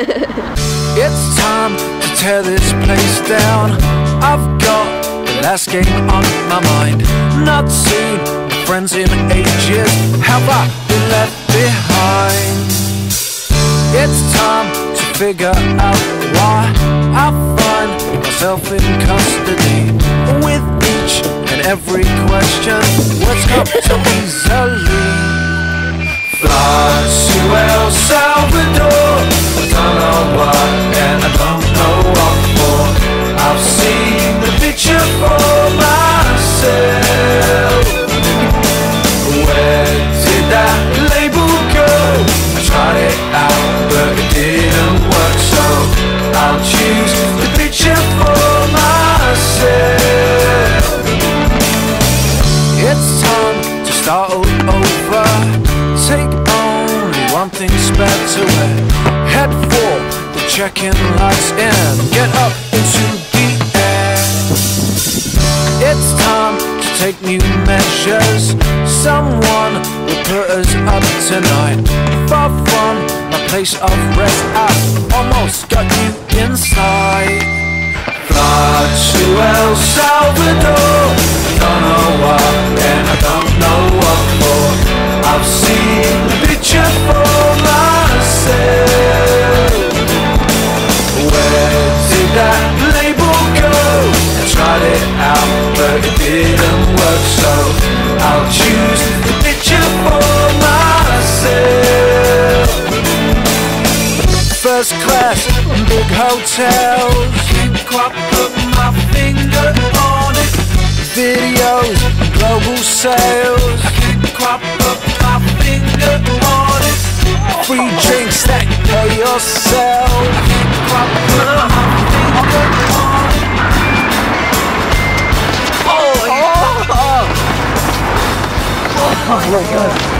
It's time to tear this place down. I've got the last game on my mind. Not seen my friends in ages. Have I been left behind? It's time to figure out why I find myself in custody. With each and every question, words come so easily. Fly to El only one thing spare to wear. Head for the check-in lights and get up into the air. It's time to take new measures. Someone will put us up tonight. Far from my place of rest, I almost got you inside. Fly to El Salvador. It out, but it didn't work, so I'll choose the picture for myself. First class, big hotels. Quite put my finger on it. Videos, global sales. Quite put my finger on it. Free drinks that pay yourself. Oh my god.